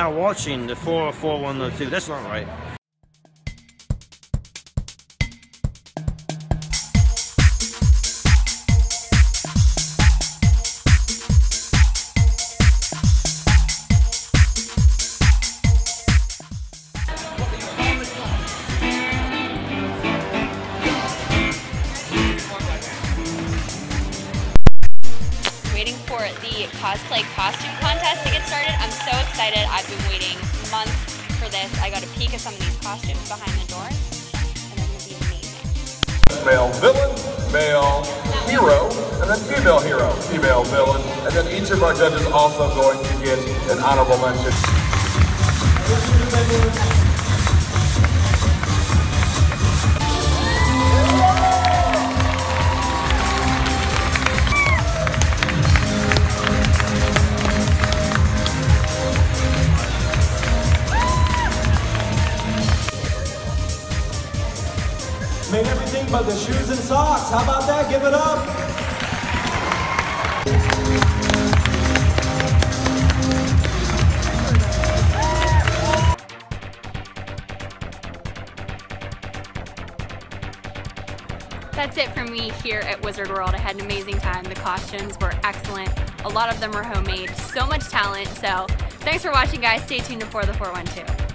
now watching the 44102. That's not right. waiting for the cosplay costume contest to get started. I'm excited. I've been waiting months for this. I got a peek at some of these costumes behind the doors, and going to be amazing. Male villain, male hero, and then female hero, female villain, and then each of our judges also going to get an honorable mention. Everything but the shoes and socks. How about that? Give it up. That's it for me here at Wizard World. I had an amazing time. The costumes were excellent. A lot of them were homemade. So much talent. So thanks for watching, guys. Stay tuned For the 412.